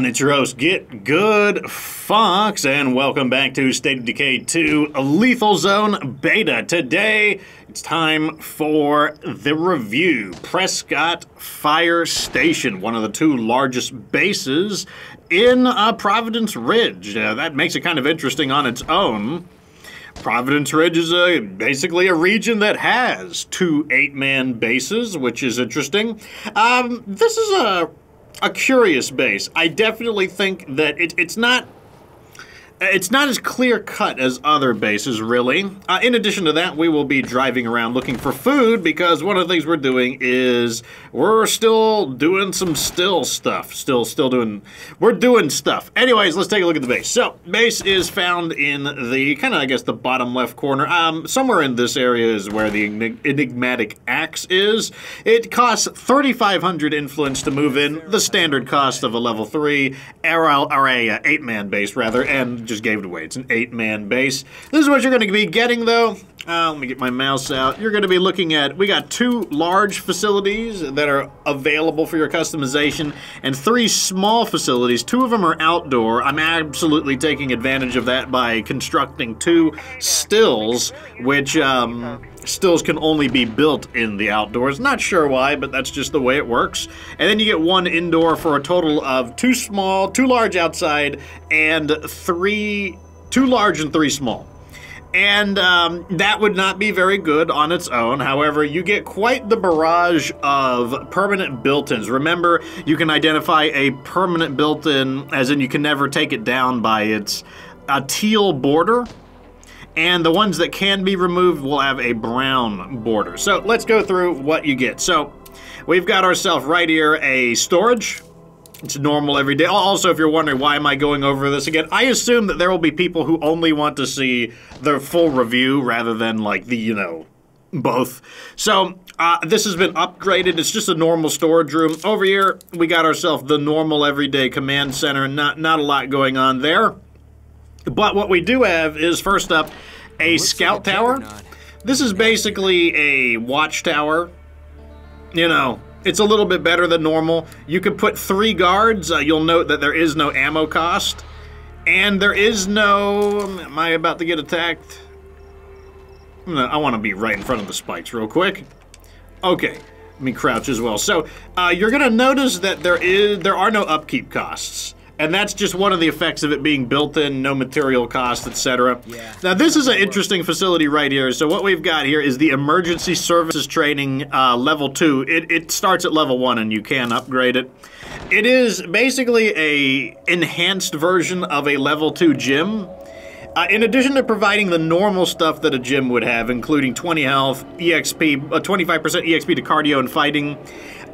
everyone, it's your host, Git Gud Fox, and welcome back to State of Decay 2 Lethal Zone Beta. Today, it's time for the review. Prescott Fire Station, one of the two largest bases in uh, Providence Ridge. Uh, that makes it kind of interesting on its own. Providence Ridge is a, basically a region that has two eight-man bases, which is interesting. Um, this is a a curious base. I definitely think that it, it's not it's not as clear cut as other bases, really. Uh, in addition to that, we will be driving around looking for food because one of the things we're doing is we're still doing some still stuff. Still, still doing, we're doing stuff. Anyways, let's take a look at the base. So, base is found in the kind of, I guess, the bottom left corner. Um, somewhere in this area is where the enigmatic axe is. It costs 3,500 influence to move in, the standard cost of a level three, or, or a, a eight man base rather, and just gave it away. It's an eight-man base. This is what you're going to be getting, though. Uh, let me get my mouse out. You're going to be looking at, we got two large facilities that are available for your customization and three small facilities. Two of them are outdoor. I'm absolutely taking advantage of that by constructing two stills, which um, stills can only be built in the outdoors. Not sure why, but that's just the way it works. And then you get one indoor for a total of two small, two large outside, and three, two large and three small. And um, that would not be very good on its own. However, you get quite the barrage of permanent built-ins. Remember, you can identify a permanent built-in, as in you can never take it down by its a teal border and the ones that can be removed will have a brown border. So let's go through what you get. So we've got ourselves right here a storage. It's normal every day. Also, if you're wondering why am I going over this again, I assume that there will be people who only want to see the full review rather than like the, you know, both. So uh, this has been upgraded. It's just a normal storage room. Over here, we got ourselves the normal everyday command center. Not, not a lot going on there. But what we do have is first up a scout like a tower. This is basically a watchtower. You know, it's a little bit better than normal. You could put three guards. Uh, you'll note that there is no ammo cost. And there is no... Am I about to get attacked? I want to be right in front of the spikes real quick. Okay. Let me crouch as well. So, uh, you're going to notice that there is there are no upkeep costs. And that's just one of the effects of it being built in, no material cost, etc. Yeah, now, this is an interesting facility right here. So what we've got here is the Emergency Services Training uh, Level 2. It, it starts at Level 1 and you can upgrade it. It is basically a enhanced version of a Level 2 gym. Uh, in addition to providing the normal stuff that a gym would have, including 20 health, EXP, 25% EXP to cardio and fighting,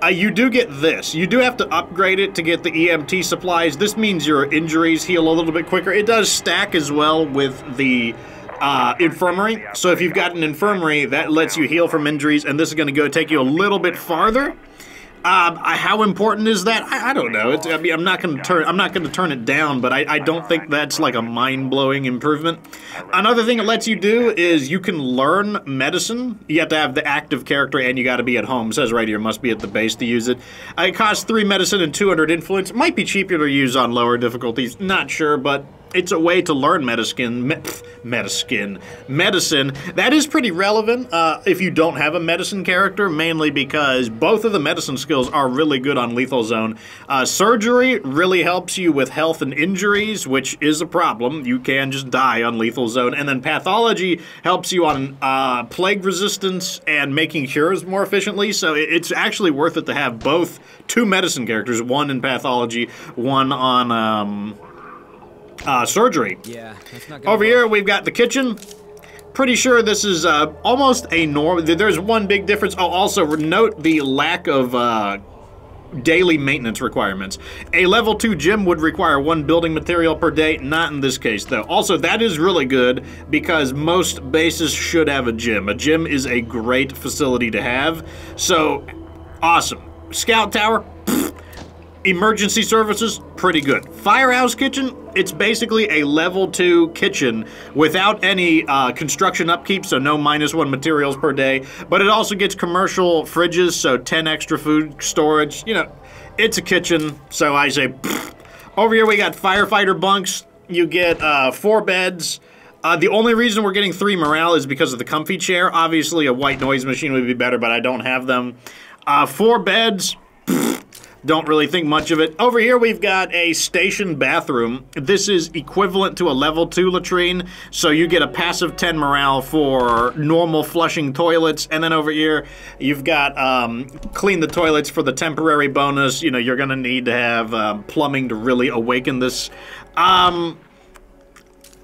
uh, you do get this. You do have to upgrade it to get the EMT supplies. This means your injuries heal a little bit quicker. It does stack as well with the uh, infirmary. So if you've got an infirmary, that lets you heal from injuries, and this is going to go take you a little bit farther. Uh, how important is that? I, I don't know. It's, I mean, I'm not going to turn. I'm not going to turn it down, but I, I don't think that's like a mind-blowing improvement. Another thing it lets you do is you can learn medicine. You have to have the active character, and you got to be at home. It says right here, must be at the base to use it. Uh, it costs three medicine and 200 influence. Might be cheaper to use on lower difficulties. Not sure, but it's a way to learn medicine. Me, medicine. Medicine. That is pretty relevant uh, if you don't have a medicine character, mainly because both of the medicine skills are really good on Lethal Zone. Uh, surgery really helps you with health and injuries, which is a problem. You can just die on Lethal Zone. And then pathology helps you on uh, plague resistance and making cures more efficiently. So it's actually worth it to have both two medicine characters, one in pathology, one on. Um, uh, surgery. Yeah, Over work. here, we've got the kitchen. Pretty sure this is uh, almost a norm. There's one big difference. Oh, also note the lack of uh, daily maintenance requirements. A level 2 gym would require one building material per day, not in this case though. Also, that is really good because most bases should have a gym. A gym is a great facility to have, so awesome. Scout Tower, Emergency services, pretty good. Firehouse kitchen, it's basically a level two kitchen without any uh, construction upkeep, so no minus one materials per day. But it also gets commercial fridges, so 10 extra food storage. You know, it's a kitchen, so I say Over here we got firefighter bunks. You get uh, four beds. Uh, the only reason we're getting three morale is because of the comfy chair. Obviously, a white noise machine would be better, but I don't have them. Uh, four beds. Don't really think much of it. Over here, we've got a station bathroom. This is equivalent to a level 2 latrine, so you get a passive 10 morale for normal flushing toilets. And then over here, you've got um, clean the toilets for the temporary bonus. You know, you're going to need to have um, plumbing to really awaken this. Um,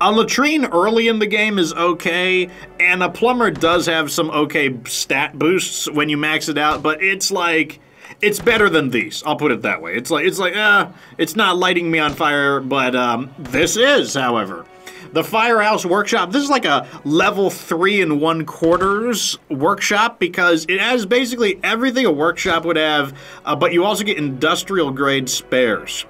a latrine early in the game is okay, and a plumber does have some okay stat boosts when you max it out, but it's like it's better than these. I'll put it that way. It's like it's like uh, it's not lighting me on fire, but um, this is, however. The Firehouse Workshop, this is like a level three and one quarters workshop because it has basically everything a workshop would have, uh, but you also get industrial grade spares.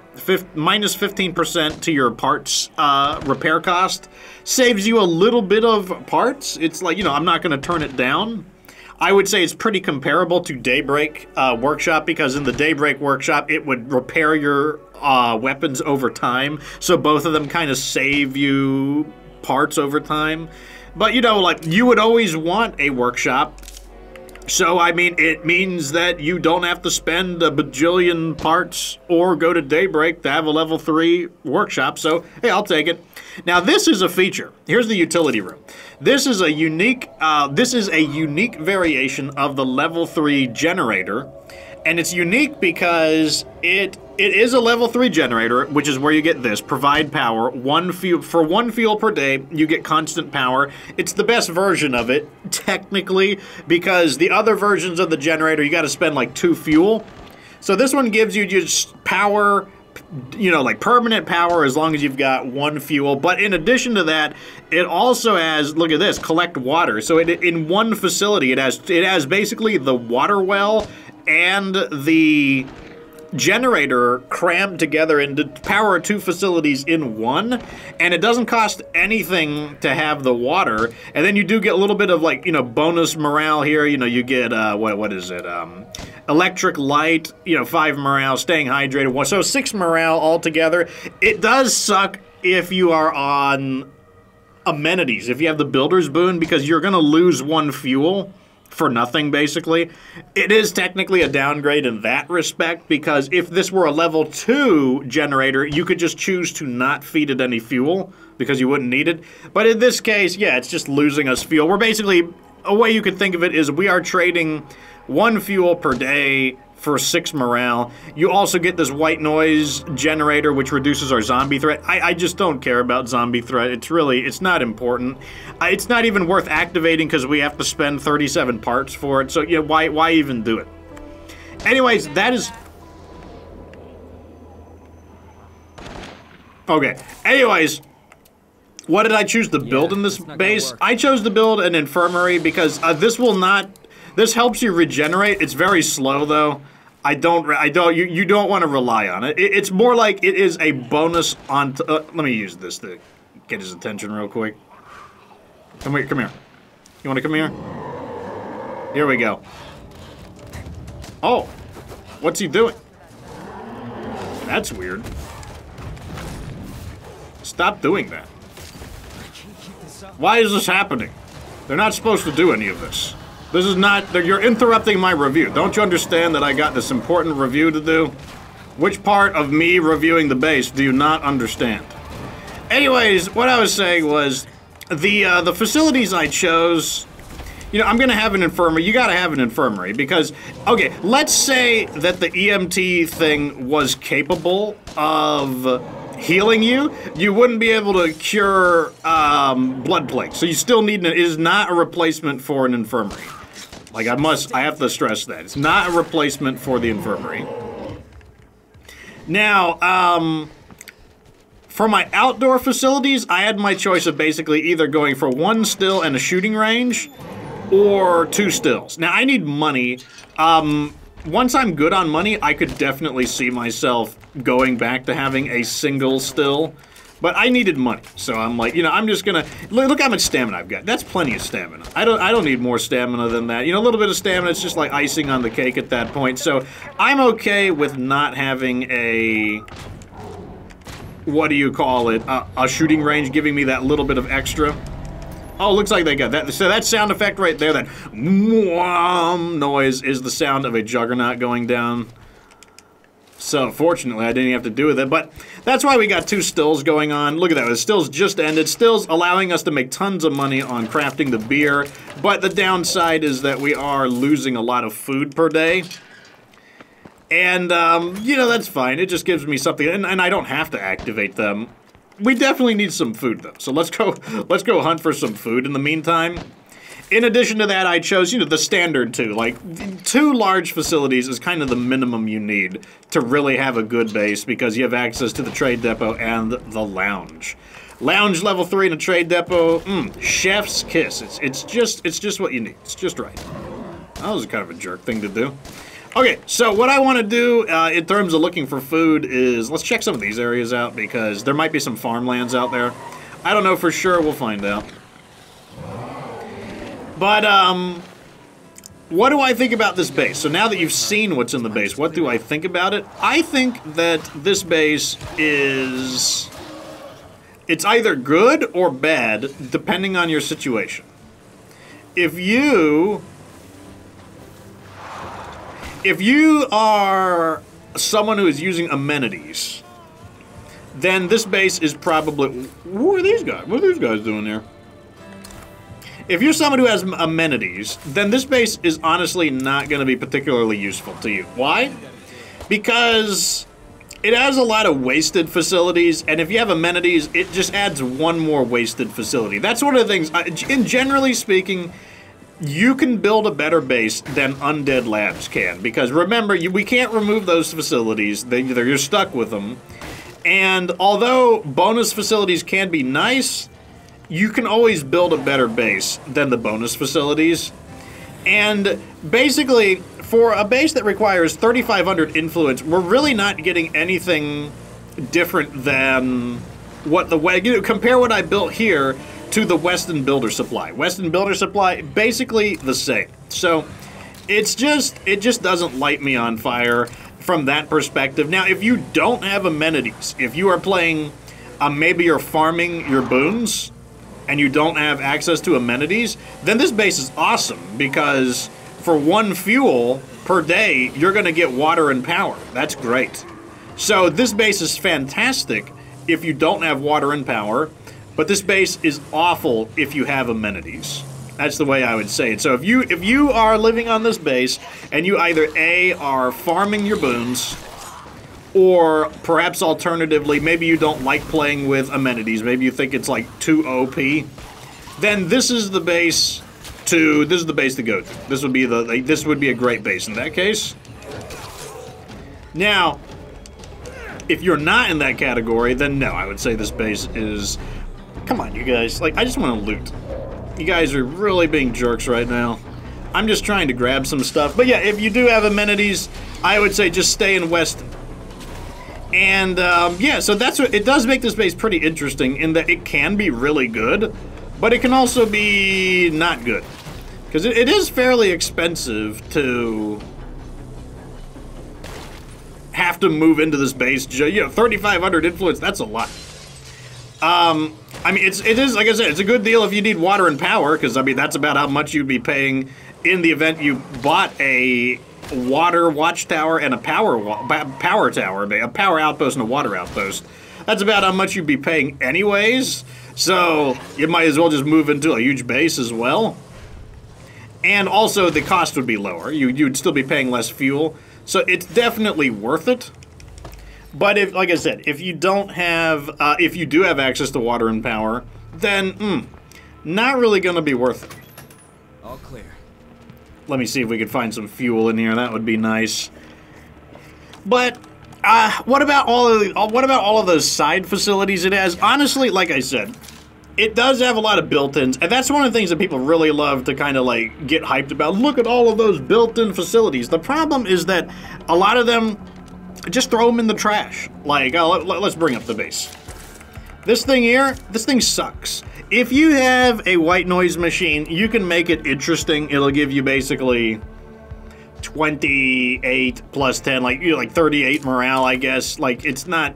Minus 15% to your parts uh, repair cost. Saves you a little bit of parts. It's like, you know, I'm not going to turn it down. I would say it's pretty comparable to Daybreak uh, Workshop because in the Daybreak Workshop, it would repair your uh, weapons over time. So both of them kind of save you parts over time. But you know, like you would always want a workshop. So, I mean, it means that you don't have to spend a bajillion parts or go to Daybreak to have a level 3 workshop. So, hey, I'll take it. Now, this is a feature. Here's the utility room. This is a unique. Uh, this is a unique variation of the level three generator, and it's unique because it it is a level three generator, which is where you get this provide power. One fuel for one fuel per day, you get constant power. It's the best version of it technically because the other versions of the generator you got to spend like two fuel. So this one gives you just power you know, like permanent power as long as you've got one fuel. But in addition to that, it also has look at this collect water. So it, in one facility, it has it has basically the water well and the generator crammed together and to power two facilities in one and it doesn't cost anything to have the water and then you do get a little bit of like you know bonus morale here you know you get uh what what is it um electric light you know five morale staying hydrated so six morale altogether it does suck if you are on amenities if you have the builder's boon because you're gonna lose one fuel for nothing, basically. It is technically a downgrade in that respect because if this were a level 2 generator, you could just choose to not feed it any fuel because you wouldn't need it. But in this case, yeah, it's just losing us fuel. We're basically, a way you could think of it is we are trading one fuel per day for six morale. You also get this white noise generator, which reduces our zombie threat. I, I just don't care about zombie threat. It's really, it's not important. It's not even worth activating because we have to spend 37 parts for it. So yeah, why, why even do it? Anyways, that is... Okay. Anyways, what did I choose to build yeah, in this base? I chose to build an infirmary because uh, this will not... This helps you regenerate. It's very slow, though. I don't. I don't. You, you don't want to rely on it. it. It's more like it is a bonus on. Uh, let me use this to get his attention real quick. Come here. Come here. You want to come here? Here we go. Oh, what's he doing? That's weird. Stop doing that. Why is this happening? They're not supposed to do any of this. This is not, you're interrupting my review. Don't you understand that I got this important review to do? Which part of me reviewing the base do you not understand? Anyways, what I was saying was, the, uh, the facilities I chose, you know, I'm gonna have an infirmary. You gotta have an infirmary because, okay, let's say that the EMT thing was capable of healing you, you wouldn't be able to cure um, blood plague. So you still need, an, it is not a replacement for an infirmary. Like, I must, I have to stress that. It's not a replacement for the infirmary. Now, um, for my outdoor facilities, I had my choice of basically either going for one still and a shooting range, or two stills. Now, I need money. Um, once I'm good on money, I could definitely see myself going back to having a single still. But I needed money, so I'm like, you know, I'm just gonna look, look how much stamina I've got. That's plenty of stamina. I don't, I don't need more stamina than that. You know, a little bit of stamina, it's just like icing on the cake at that point. So I'm okay with not having a what do you call it, a, a shooting range, giving me that little bit of extra. Oh, looks like they got that. So that sound effect right there, that noise, is the sound of a juggernaut going down. So fortunately, I didn't have to do with it, but that's why we got two stills going on. Look at that, the stills just ended. Stills allowing us to make tons of money on crafting the beer, but the downside is that we are losing a lot of food per day. And, um, you know, that's fine. It just gives me something, and, and I don't have to activate them. We definitely need some food, though. So let's go, let's go hunt for some food in the meantime. In addition to that, I chose, you know, the standard two. Like, two large facilities is kind of the minimum you need to really have a good base because you have access to the trade depot and the lounge. Lounge level three in a trade depot, mm, chef's kiss. It's, it's just it's just what you need. It's just right. That was kind of a jerk thing to do. Okay, so what I want to do uh, in terms of looking for food is let's check some of these areas out because there might be some farmlands out there. I don't know for sure. We'll find out. But, um, what do I think about this base? So now that you've seen what's in the base, what do I think about it? I think that this base is... It's either good or bad, depending on your situation. If you... If you are someone who is using amenities, then this base is probably... Who are these guys? What are these guys doing there? If you're someone who has amenities, then this base is honestly not going to be particularly useful to you. Why? Because it has a lot of wasted facilities, and if you have amenities, it just adds one more wasted facility. That's one of the things, in generally speaking, you can build a better base than Undead Labs can. Because remember, you, we can't remove those facilities. They, you're stuck with them. And although bonus facilities can be nice, you can always build a better base than the bonus facilities. And basically, for a base that requires 3,500 influence, we're really not getting anything different than what the way. You know, compare what I built here to the Weston Builder Supply. Weston Builder Supply, basically the same. So it's just it just doesn't light me on fire from that perspective. Now, if you don't have amenities, if you are playing, uh, maybe you're farming your boons, and you don't have access to amenities, then this base is awesome because for one fuel per day, you're going to get water and power. That's great. So this base is fantastic if you don't have water and power, but this base is awful if you have amenities. That's the way I would say it. So if you if you are living on this base and you either A are farming your boons or perhaps alternatively, maybe you don't like playing with amenities. Maybe you think it's like too OP. Then this is the base to this is the base to go to. This would be the like, this would be a great base in that case. Now, if you're not in that category, then no, I would say this base is. Come on, you guys. Like, I just want to loot. You guys are really being jerks right now. I'm just trying to grab some stuff. But yeah, if you do have amenities, I would say just stay in West and um, yeah, so that's what it does make this base pretty interesting in that it can be really good, but it can also be not good because it, it is fairly expensive to have to move into this base. You know, 3,500 influence. That's a lot. Um, I mean, it's it is like I said, it's a good deal if you need water and power because I mean that's about how much you'd be paying in the event you bought a water watchtower and a power power tower, a power outpost and a water outpost. That's about how much you'd be paying anyways. So you might as well just move into a huge base as well. And also the cost would be lower. You you'd still be paying less fuel. So it's definitely worth it. But if, like I said, if you don't have, uh, if you do have access to water and power, then mm, not really going to be worth it. All clear. Let me see if we could find some fuel in here. That would be nice. But uh, what about all of the, uh, what about all of those side facilities it has? Honestly, like I said, it does have a lot of built-ins, and that's one of the things that people really love to kind of like get hyped about. Look at all of those built-in facilities. The problem is that a lot of them just throw them in the trash. Like, oh, let, let's bring up the base. This thing here, this thing sucks. If you have a white noise machine, you can make it interesting. It'll give you basically 28 plus 10, like you like 38 morale, I guess. Like it's not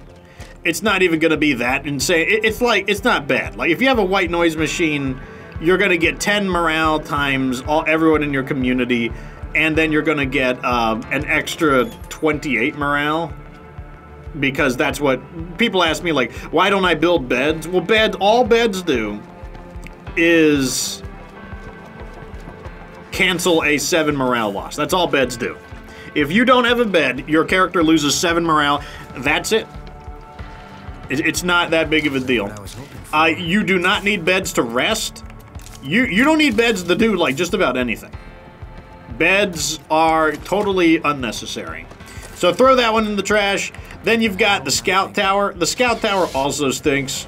it's not even to be that insane. It, it's like it's not bad. Like if you have a white noise machine, you're to get 10 morale times all everyone in your community, and then you're going to get um, an extra 28 morale because that's what people ask me like why don't i build beds? Well bed all beds do is cancel a 7 morale loss. That's all beds do. If you don't have a bed your character loses 7 morale. That's it. It- it's not that big of a deal. Uh, you do not need beds to rest. You you don't need beds to do like just about anything beds are totally unnecessary so throw that one in the trash. Then you've got the scout tower. The scout tower also stinks.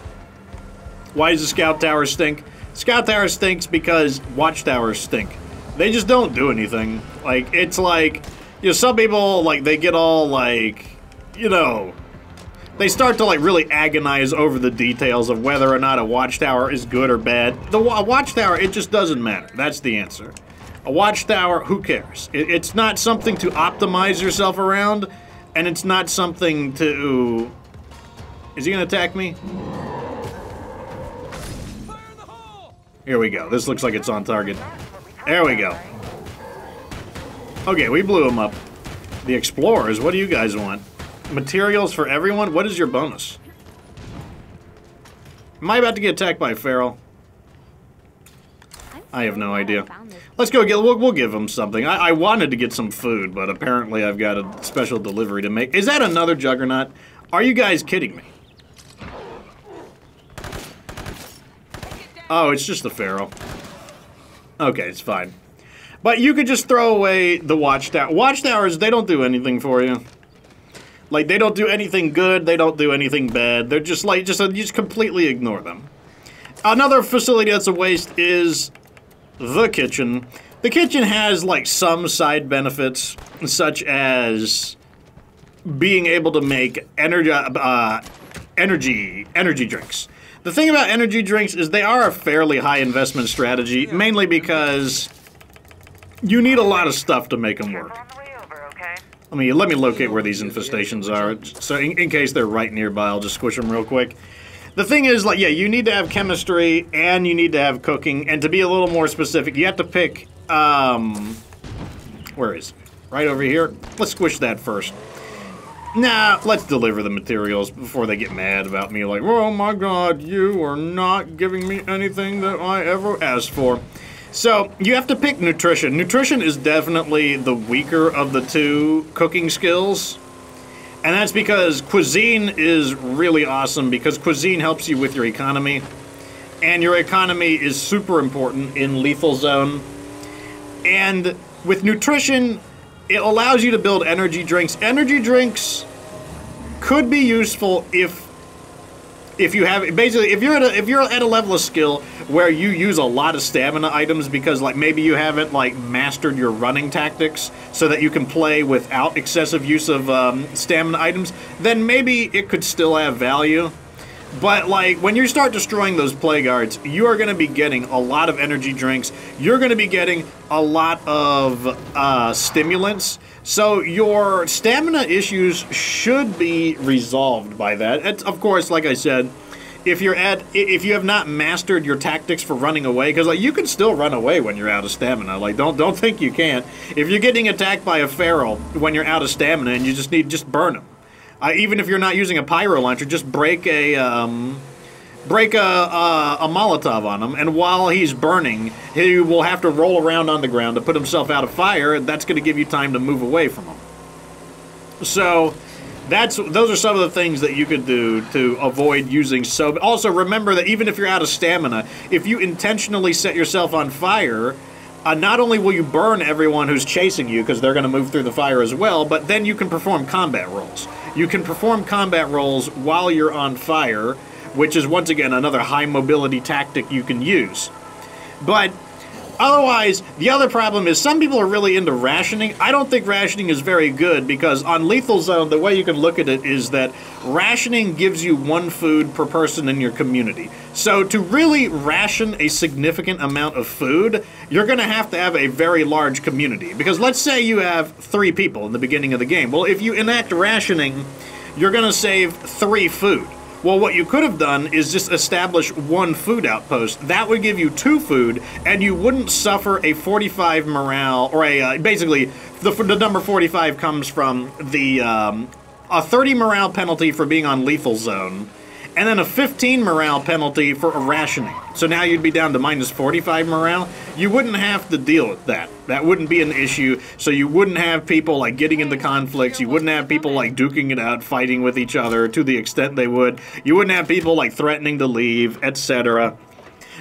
Why does the scout tower stink? Scout tower stinks because watchtowers stink. They just don't do anything. Like it's like you know some people like they get all like you know they start to like really agonize over the details of whether or not a watchtower is good or bad. The wa- watchtower it just doesn't matter. That's the answer. A watchtower, who cares? It, it's not something to optimize yourself around, and it's not something to. Is he gonna attack me? Here we go. This looks like it's on target. There we go. Okay, we blew him up. The explorers, what do you guys want? Materials for everyone? What is your bonus? Am I about to get attacked by a feral? I have no idea. Let's go get. We'll, we'll give him something. I, I wanted to get some food, but apparently I've got a special delivery to make. Is that another juggernaut? Are you guys kidding me? Oh, it's just the feral. Okay, it's fine. But you could just throw away the watchtower. Watchtowers, they don't do anything for you. Like they don't do anything good. They don't do anything bad. They're just like just you just completely ignore them. Another facility that's a waste is the kitchen. The kitchen has like some side benefits, such as being able to make energy, uh, energy, energy drinks. The thing about energy drinks is they are a fairly high investment strategy, mainly because you need a lot of stuff to make them work. On the way over, okay? Let me let me locate where these infestations are, so in, in case they're right nearby, I'll just squish them real quick. The thing is, like, yeah, you need to have chemistry and you need to have cooking, and to be a little more specific, you have to pick. Um, where is it? Right over here. Let's squish that first. Nah, let's deliver the materials before they get mad about me. Like, oh my god, you are not giving me anything that I ever asked for. So, you have to pick nutrition. Nutrition is definitely the weaker of the two cooking skills. And that's because cuisine is really awesome because cuisine helps you with your economy. And your economy is super important in lethal zone. And with nutrition, it allows you to build energy drinks. Energy drinks could be useful if if you have basically if you're at a, if you're at a level of skill where you use a lot of stamina items because like maybe you haven't like mastered your running tactics so that you can play without excessive use of um, stamina items then maybe it could still have value but like when you start destroying those plague guards you are going to be getting a lot of energy drinks you're going to be getting a lot of uh, stimulants so your stamina issues should be resolved by that. It's, of course, like I said, if you're at if you have not mastered your tactics for running away, because like you can still run away when you're out of stamina. Like don't don't think you can't. If you're getting attacked by a feral when you're out of stamina and you just need just burn them. Uh, even if you're not using a pyro launcher, just break a um, break a, a, a Molotov on him, and while he's burning, he will have to roll around on the ground to put himself out of fire, and that's going to give you time to move away from him. So, that's those are some of the things that you could do to avoid using so. Also, remember that even if you're out of stamina, if you intentionally set yourself on fire, uh, not only will you burn everyone who's chasing you because they're going to move through the fire as well, but then you can perform combat rolls. You can perform combat rolls while you're on fire, which is once again another high mobility tactic you can use. But otherwise, the other problem is some people are really into rationing. I don't think rationing is very good because on Lethal Zone, the way you can look at it is that rationing gives you one food per person in your community. So to really ration a significant amount of food, you're going to have to have a very large community. Because let's say you have three people in the beginning of the game. Well, if you enact rationing, you're going to save three food. Well, what you could have done is just establish one food outpost. That would give you two food, and you wouldn't suffer a 45 morale, or a uh, basically the, the number 45 comes from the um, a 30 morale penalty for being on lethal zone, and then a 15 morale penalty for rationing. So now you'd be down to minus 45 morale. You wouldn't have to deal with that. That wouldn't be an issue. So you wouldn't have people like getting into conflicts. You wouldn't have people like duking it out, fighting with each other to the extent they would. You wouldn't have people like threatening to leave, etc.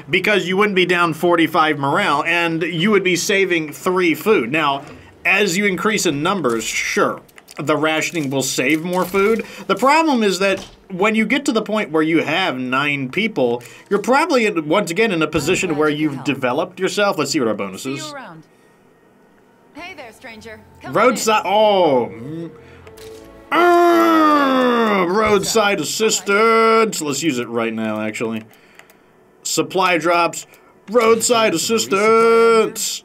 Because you wouldn't be down 45 morale and you would be saving three food. Now, as you increase in numbers, sure, the rationing will save more food. The problem is that when you get to the point where you have nine people, you're probably in, once again in a position where you've developed yourself. Let's see what our bonus See is. you around. Hey there, stranger. Come on Roadside. Oh. Ah, roadside assistance. Let's use it right now, actually. Supply drops. Roadside assistance.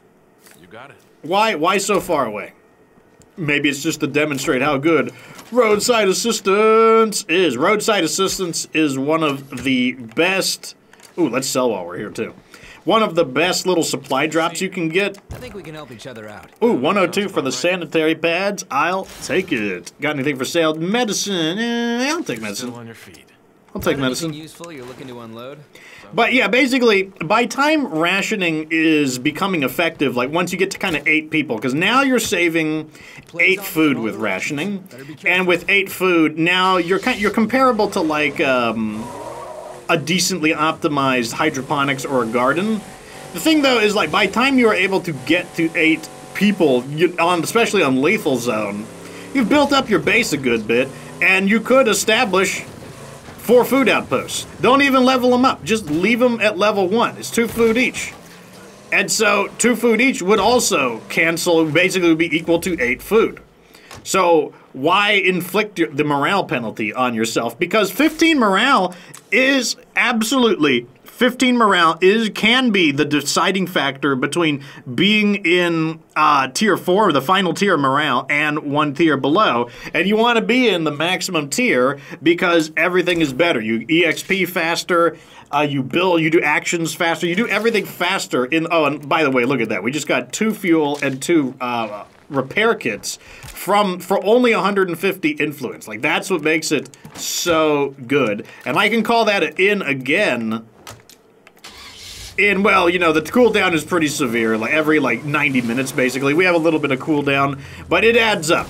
You got it. Why? Why so far away? Maybe it's just to demonstrate how good roadside assistance is. Roadside assistance is one of the best. Ooh, let's sell while we're here too. One of the best little supply drops you can get. I think we can help each other out. Ooh, 102 for the sanitary pads. I'll take it. Got anything for sale? Medicine. Eh, I'll take Still medicine. on your feet. I'll take medicine. useful you're looking to unload? But yeah, basically, by time rationing is becoming effective, like once you get to kind of eight people, because now you're saving eight food with rationing, and with eight food, now you're kind you're comparable to like um, a decently optimized hydroponics or a garden. The thing though is like by time you are able to get to eight people, you, on especially on lethal zone, you've built up your base a good bit, and you could establish four food outposts. Don't even level them up. Just leave them at level one. It's two food each. And so two food each would also cancel, basically be equal to eight food. So why inflict the morale penalty on yourself? Because 15 morale is absolutely 15 morale is can be the deciding factor between being in uh, tier four, the final tier morale, and one tier below. And you want to be in the maximum tier because everything is better. You exp faster. Uh, you build, you do actions faster, you do everything faster. In oh, and by the way, look at that. We just got two fuel and two uh, repair kits from for only 150 influence. Like that's what makes it so good. And I can call that in again. In well, you know, the cooldown is pretty severe. Like every like 90 minutes, basically, we have a little bit of cooldown, but it adds up.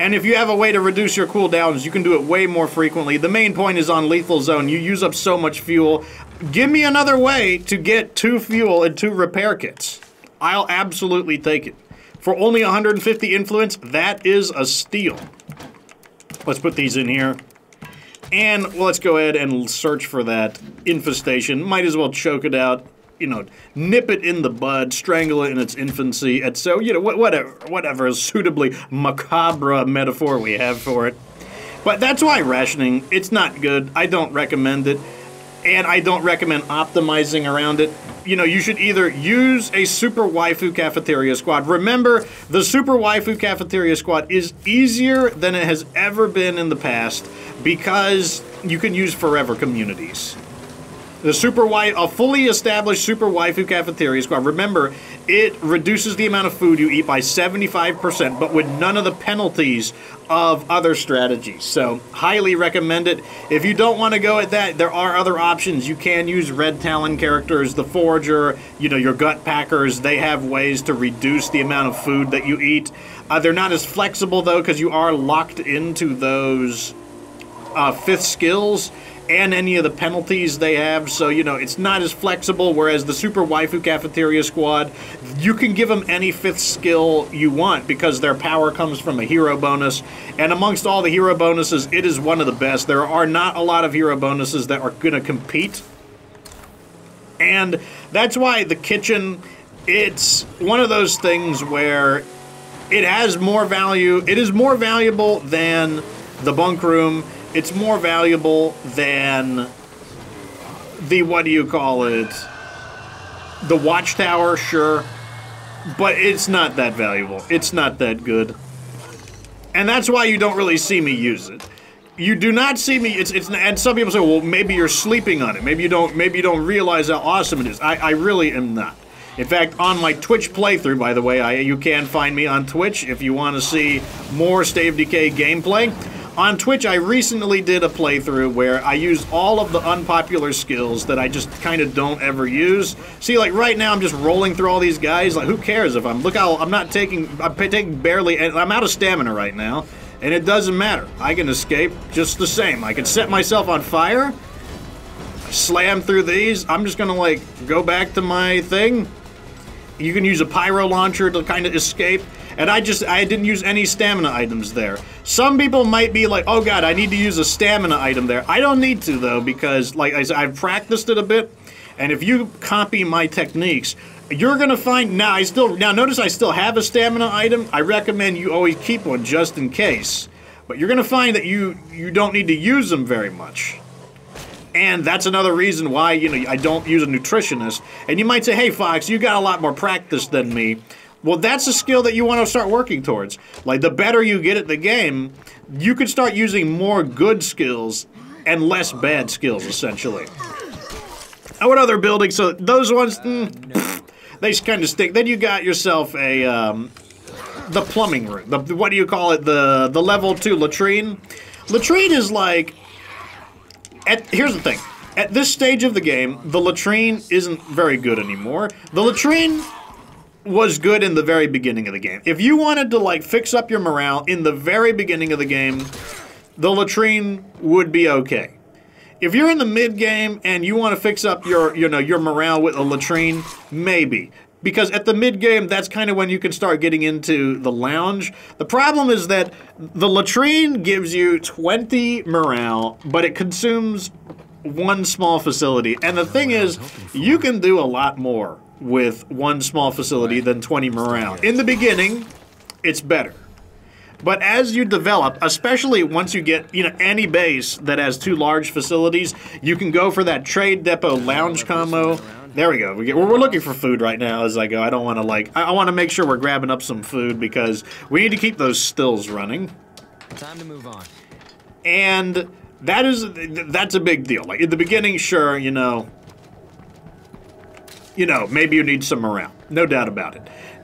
And if you have a way to reduce your cooldowns, you can do it way more frequently. The main point is on lethal zone. You use up so much fuel. Give me another way to get two fuel and two repair kits. I'll absolutely take it. For only 150 influence, that is a steal. Let's put these in here. And let's go ahead and search for that infestation. Might as well choke it out. You know, nip it in the bud, strangle it in its infancy, and so you know wh- whatever, whatever suitably macabre metaphor we have for it. But that's why rationing. It's not good. I don't recommend it, and I don't recommend optimizing around it. You know, you should either use a super waifu cafeteria squad. Remember, the super waifu cafeteria squad is easier than it has ever been in the past because you can use forever communities. The super wi- a fully established super waifu cafeteria squad. Remember, it reduces the amount of food you eat by 75%, but with none of the penalties of other strategies. So, highly recommend it. If you don't want to go at that, there are other options. You can use Red Talon characters, the Forager, you know, your Gut Packers. They have ways to reduce the amount of food that you eat. Uh, they're not as flexible, though, because you are locked into those uh, fifth skills and any of the penalties they have. So, you know, it's not as flexible. Whereas the Super Waifu Cafeteria Squad, you can give them any fifth skill you want because their power comes from a hero bonus. And amongst all the hero bonuses, it is one of the best. There are not a lot of hero bonuses that are going to compete. And that's why the kitchen, it's one of those things where it has more value. It is more valuable than the bunk room. It's more valuable than the what do you call it? The watchtower, sure, but it's not that valuable. It's not that good, and that's why you don't really see me use it. you do not see me. It's it's and some people say, well, maybe you're sleeping on it. Maybe you don't. Maybe you don't realize how awesome it is. I, I really am not. In fact, on my Twitch playthrough, by the way, I, you can find me on Twitch if you want to see more State of Decay gameplay. On Twitch, I recently did a playthrough where I used all of the unpopular skills that I just kind of don't ever use. See, like right now, I'm just rolling through all these guys. Like, who cares if I'm look how I'm not taking I'm taking barely. I'm out of stamina right now, and it doesn't matter. I can escape just the same. I can set myself on fire, slam through these. I'm just gonna like go back to my thing. You can use a pyro launcher to kind of escape. And I just, I didn't use any stamina items there. Some people might be like, oh god, I need to use a stamina item there. I don't need to though, because like I said, I've practiced it a bit. And if you copy my techniques, you're gonna find, now I still, now notice I still have a stamina item. I recommend you always keep one just in case. But you're gonna find that you, you don't need to use them very much. And that's another reason why, you know, I don't use a nutritionist. And you might say, hey, Fox, you got a lot more practice than me. Well, that's a skill that you want to start working towards. Like, the better you get at the game, you can start using more good skills and less bad skills, essentially. And what other buildings? So those ones, mm, pfft, they kind of stink. Then you got yourself a, um, the plumbing room. The, what do you call it? The, the level two latrine. Latrine is like, at, here's the thing. At this stage of the game, the latrine isn't very good anymore. The latrine was good in the very beginning of the game. If you wanted to like fix up your morale in the very beginning of the game, the latrine would be okay. If you're in the mid game and you want to fix up your you know your morale with a latrine, maybe. Because at the mid game, that's kind of when you can start getting into the lounge. The problem is that the latrine gives you 20 morale, but it consumes one small facility. And the thing is, you can do a lot more with one small facility than 20 morale. In the beginning, it's better. But as you develop, especially once you get you know any base that has two large facilities, you can go for that trade depot lounge combo. There we go. We get, we're, we're looking for food right now as I go. I don't want to like. I, I want to make sure we're grabbing up some food because we need to keep those stills running. Time to move on. And that is that's a big deal. Like in the beginning, sure, you know, you know, maybe you need some morale, no doubt about it.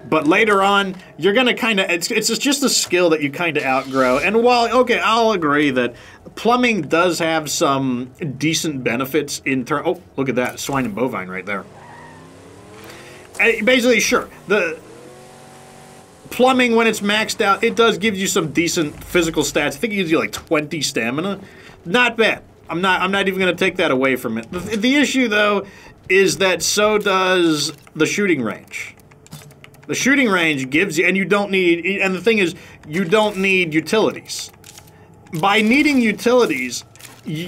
But later on, you're gonna kind of it's it's just a skill that you kind of outgrow. And while okay, I'll agree that plumbing does have some decent benefits in terms. Oh, look at that swine and bovine right there. Uh, Basically, sure the plumbing when it's maxed out, it does give you some decent physical stats. I think it gives you like 20 stamina. Not bad. I'm not. I'm not even going to take that away from it. The, the issue though is that so does the shooting range. The shooting range gives you, and you don't need. And the thing is, you don't need utilities. By needing utilities,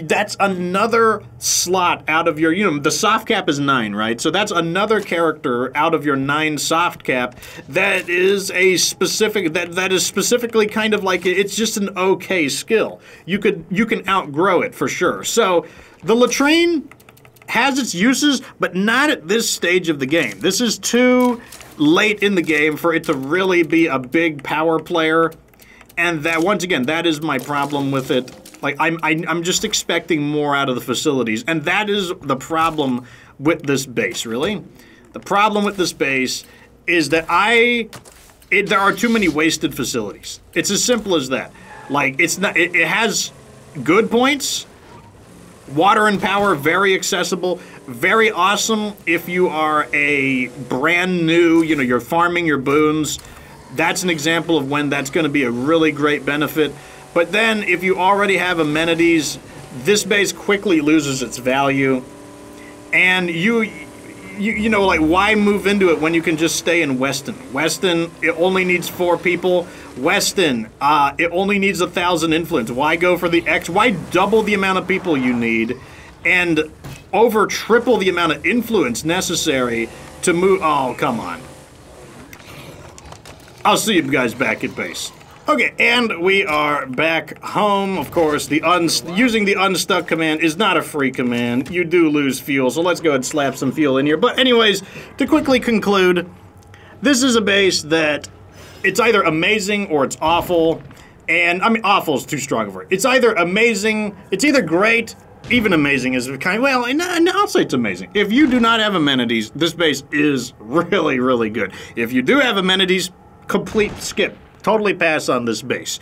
that's another slot out of your, you know, the soft cap is nine, right? So that's another character out of your nine soft cap that is a specific, that, that is specifically kind of like, it's just an okay skill. You could, you can outgrow it for sure. So the latrine has its uses, but not at this stage of the game. This is too late in the game for it to really be a big power player. And that, once again, that is my problem with it. Like, I'm, I, I'm just expecting more out of the facilities. And that is the problem with this base, really. The problem with this base is that I. It, there are too many wasted facilities. It's as simple as that. Like, it's not. It, it has good points. Water and power, very accessible. Very awesome if you are a brand new, you know, you're farming your boons. That's an example of when that's going to be a really great benefit. But then, if you already have amenities, this base quickly loses its value. And you, you, you know, like, why move into it when you can just stay in Weston? Weston, it only needs four people. Weston, uh, it only needs a thousand influence. Why go for the X? Why double the amount of people you need and over triple the amount of influence necessary to move? Oh, come on. I'll see you guys back at base. Okay, and we are back home. Of course, the using the unstuck command is not a free command. You do lose fuel, so let's go ahead and slap some fuel in here. But anyways, to quickly conclude, this is a base that it's either amazing or it's awful. And I mean, awful is too strong of a word. It's either amazing, it's either great, even amazing is kind of, well, and, and I'll say it's amazing. If you do not have amenities, this base is really, really good. If you do have amenities, complete skip. Totally pass on this base.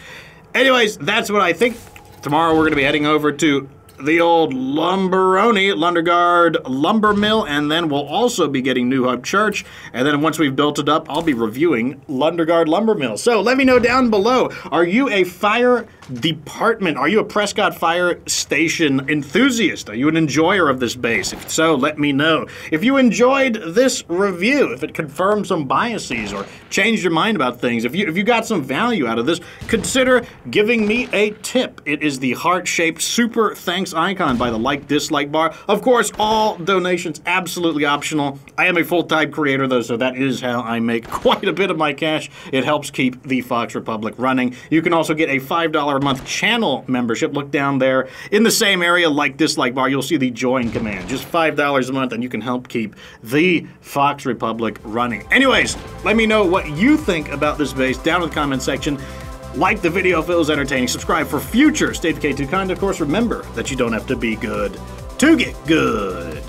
Anyways, that's what I think. Tomorrow we're going to be heading over to the old Lumberoni, Lundergaard Lumber Mill, and then we'll also be getting New Hope Church. And then once we've built it up, I'll be reviewing Lundergaard Lumber Mill. So let me know down below are you a fire department? Are you a Prescott Fire Station enthusiast? Are you an enjoyer of this base? If so, let me know. If you enjoyed this review, if it confirmed some biases or changed your mind about things, if you if you got some value out of this, consider giving me a tip. It is the heart-shaped super thanks icon by the like dislike bar. Of course, all donations absolutely optional. I am a full-time creator though, so that is how I make quite a bit of my cash. It helps keep the Fox Republic running. You can also get a $5 month channel membership. Look down there in the same area, like dislike bar, you'll see the join command. Just $5 a month, and you can help keep the Fox Republic running. Anyways, let me know what you think about this base down in the comment section. Like the video if it was entertaining. Subscribe for future State of Decay 2 content. Of course, remember that you don't have to be good to get good.